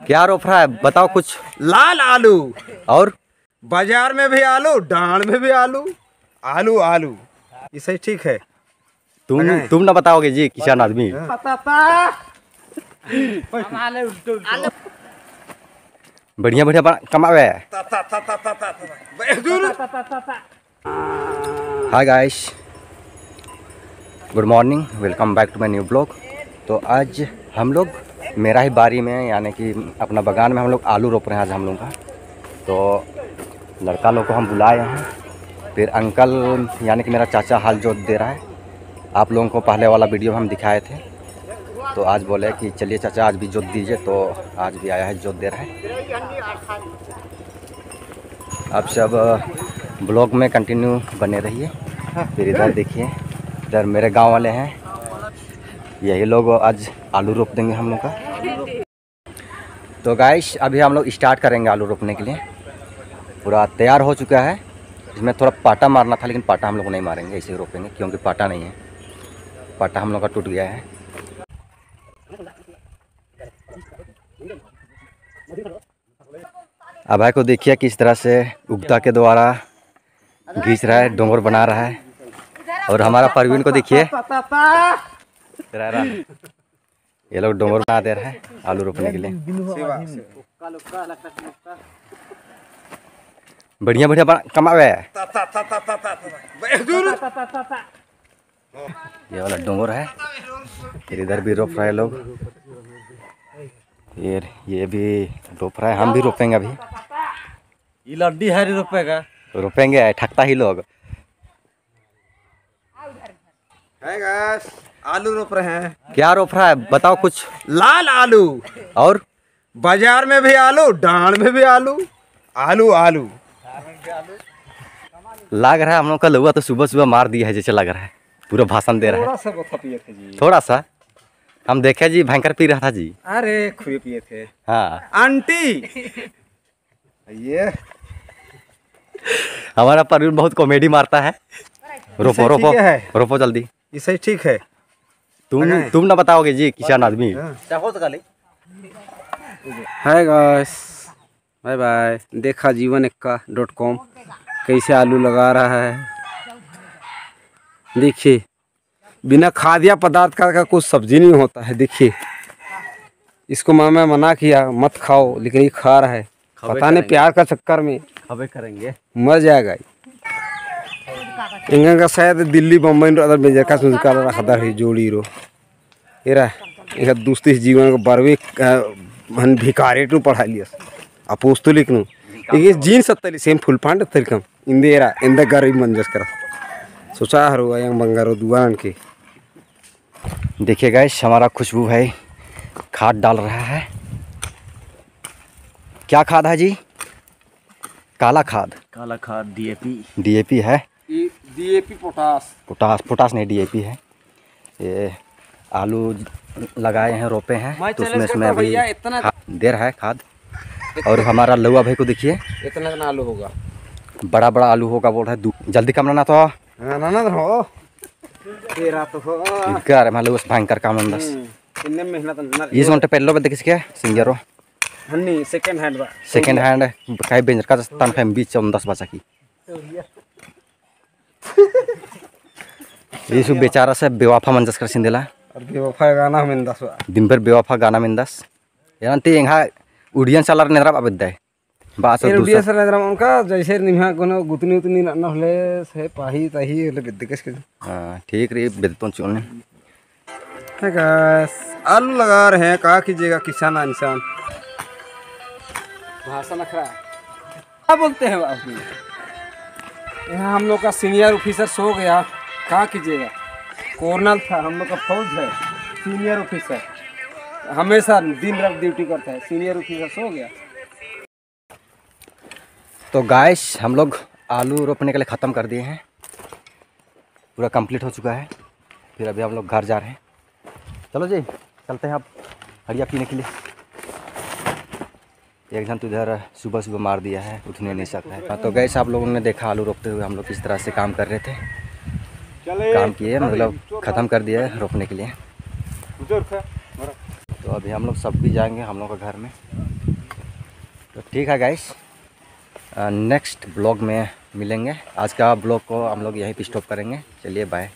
क्या रोप रहा है? बताओ कुछ। लाल आलू। और? बाज़ार में भी आलू डांड में भी आलू। आलू आलू। ये सही ठीक है। तुम तुम ना बताओगे जी किसान आदमी। बढ़िया बढ़िया बना- कमावे। Hi guys good morning welcome back to my new blog तो आज हम लोग मेरा ही बारी में यानी कि अपना बगान में हम लोग आलू रोप रहे हैं आज हम लोग का। तो लड़का लोग को हम बुलाए हैं। फिर अंकल, यानी कि मेरा चाचा हाल जोत दे रहा है। आप लोगों को पहले वाला वीडियो हम दिखाए थे। तो आज बोले कि चलिए चाचा, आज भी जोत दीजिए तो आज भी आया है, जोत दे रहा है। आप सब ब्लॉग में कंटिन्यू बने रहिए। फिर इधर देखिए, इधर मेरे गाँव वाले हैं। यही लोग आज आलू रोप देंगे हम लोग का। तो गाइश अभी हम लोग स्टार्ट करेंगे आलू रोपने के लिए। पूरा तैयार हो चुका है। इसमें थोड़ा पाटा मारना था लेकिन पाटा हम लोग नहीं मारेंगे ऐसे ही रोपेंगे क्योंकि पाटा नहीं है। पाटा हम लोग का टूट गया है। अब भाई को देखिए किस तरह से उगता के द्वारा घींच रहा है डोंगर बना रहा है। और हमारा परवीन को देखिए। ये लोग डोंगर बना दे रहा है आलू रोपने के लिए। बढ़िया बढ़िया कमावे ये वाला डोंगर है। फिर इधर भी रोप रहे हैं लोग। ये ये भी रोप रहा है। हम भी रोपेंगे अभी। ये लड्डी है रुपए का रोपेंगे ठकता ही लोग। है गाइस आलू रोप रहे हैं। क्या रोप रहा है? बताओ कुछ। लाल आलू। और? बाज़ार में भी आलू डांड में भी आलू। आलू आलू। लग रहा है हम लोग का लुआ तो सुबह सुबह मार दिया है जैसे लग रहा है। पूरा भाषण दे रहा है। थोड़ा सा पिए थे जी। थोड़ा सा? हम देखे जी भयंकर पी रहा था जी। अरे खुए पिए थे। हाँ। आंटी। ये हमारा परवीन बहुत कॉमेडी मारता है। रोपो रोपो। रोपो जल्दी। ये सही ठीक है। तुम तुम ना बताओगे जी किसान आदमी। तो हाय गाइस बाय बाय देखा जीवन इक्का डॉट कॉम कैसे आलू लगा रहा है। देखिए बिना खाद्य पदार्थ का, का कुछ सब्ज़ी नहीं होता है देखिए। इसको मैं मैं मना किया मत खाओ लेकिन ये खा रहा है। पता नहीं प्यार का चक्कर में हवे करेंगे। मर जाएगा ये। इंगा का शायद दिल्ली बम्बई रो अदर बेजर का संस्कार रखदा है जोड़ी रो एरा इका दोस्ती जीवन को बरवे हन भिकारी टू पढ़ा लिया अपोस्तलिक नु ये जीन सत्तली सेम फुल पांड तरिकम इंदे एरा इंदा गरीब मंजस कर सोचा हरो यंग बंगारो दुआन के देखिए गाइस हमारा खुशबू भाई खाद डाल रहा है क्या खाद है जी काला खाद काला खाद डीएपी डीएपी है डीएपी पोटास पोटास पोटास नहीं डीएपी है। ये आलू लगाए हैं रोपे हैं तो उसमें इसमें अभी इतना- दे रहा है खाद। और हमारा लौआ भाई को देखिए। इतना का आलू होगा? बड़ा बड़ा आलू होगा बोल रहा है जल्दी कम ना तो ना हो। तेरा तो हो। कर मैं लुस भयंकर काम अंदस इन्ने मेहनत ना ये जोंटे पेलो बदे किसके सिंगरो। हन्नी सेकंड हैंड बा। सेकंड हैंड काय बेंजर का तन फैम बीच अंदस बचा की। ये सब बेचारा से बेवाफा मंजस कर सिंदेला और बेवफा गाना हमें दस दिन भर बेवाफा गाना मिंदस यांते यंहा उडियन सालार नेद्रा अबद्दाय बास फिर दूसरा उड़िया सर नज़र उनका जैसे निहा कोनो गुतनी उतनी ना हले से पाही ताही हले बिद्दकेस के हाँ, ठीक रे बेदतों चुने है गाइस आलू लगा रहे हैं कहा कीजिएगा किसान इंसान भाषा नखरा क्या बोलते हैं आप यहाँ हम लोग का सीनियर ऑफिसर सो गया कहा कीजिएगा? कोर्नल था हम लोग का फौज है सीनियर ऑफिसर हमेशा दिन रात ड्यूटी करता है सीनियर ऑफिसर सो गया। तो गाइस हम लोग आलू रोपने के लिए ख़त्म कर दिए हैं। पूरा कंप्लीट हो चुका है। फिर अभी हम लोग घर जा रहे हैं। चलो जी चलते हैं आप हरिया पीने के लिए। एक जन तो इधर सुबह सुबह मार दिया है उठने नहीं सकता है। हाँ, तो गैस आप लोगों ने देखा आलू रोपते हुए हम लोग किस तरह से काम कर रहे थे। काम किए मतलब ख़त्म कर दिया है रोकने के लिए। तो अभी हम लोग सब भी जाएँगे हम लोग के घर में। तो ठीक है गाइस नेक्स्ट ब्लॉग में मिलेंगे। आज का ब्लॉग को हम लोग यहीं पे स्टॉप करेंगे। चलिए बाय